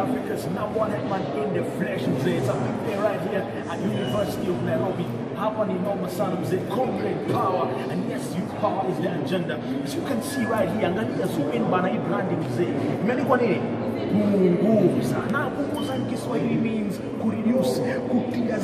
Africa's number one man in the flesh today. It's a big day right here at University of Nairobi. How Hapa ni Noma Sanamze, corporate power, and yes, you power is the agenda. As you can see right here, angalia zoom in bana hii brandi mzee. Imeandikwa nini? Nguvu sana.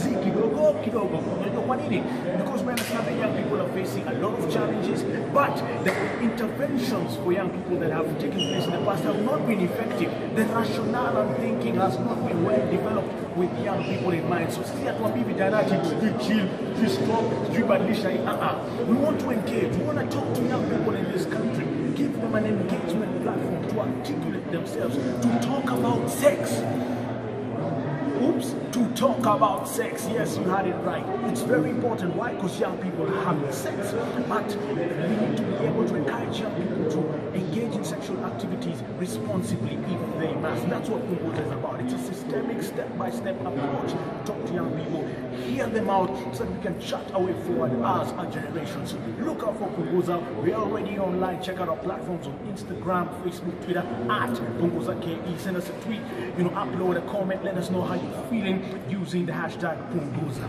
Zi kidogo kidogo. Unajua kwa? Because we understand that young people are facing a lot of challenges, but the interventions for young people that have taken place in the past have not been effective. The rationale and thinking has not been well developed with young people in mind. So sisi hatuambii vijana ati "Sijui chill, sijui stop, sijui badilisha hii. Uh-uh. Eh, ah, ah. We want to engage. We want to talk to young people in this country. Give them an engagement platform to articulate themselves, to talk about sex. About sex. Yes, you had it right. It's very important. Why? Because young people having sex. But we need to be able to encourage young people to engage in sexual activities responsibly if they must. That's what Punguza is about. It's a systemic, step-by-step approach. Talk to young people, hear them out, so that we can chart our way forward as a generation. So look out for Punguza. We're already online. Check out our platforms on Instagram, Facebook, Twitter, at Punguza KE. Send us a tweet, you know, upload a comment, let us know how you're feeling using the hashtag Punguza.